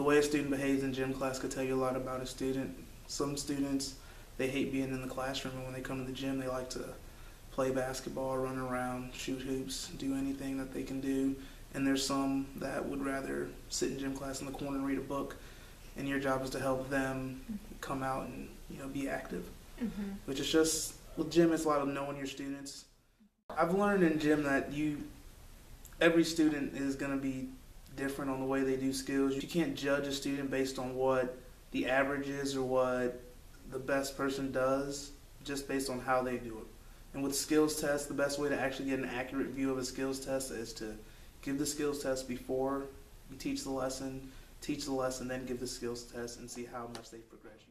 the way a student behaves in gym class could tell you a lot about a student. Some students, they hate being in the classroom, and when they come to the gym, they like to play basketball, run around, shoot hoops, do anything that they can do. And there's some that would rather sit in gym class in the corner and read a book. And your job is to help them come out and you know be active, Mm-hmm. which is just with gym. It's a lot of knowing your students. I've learned in gym that you, every student is going to be different on the way they do skills. You can't judge a student based on what the average is or what the best person does, just based on how they do it. And with skills tests, the best way to actually get an accurate view of a skills test is to give the skills test before you teach the lesson, teach the lesson, then give the skills test and see how much they've progressed.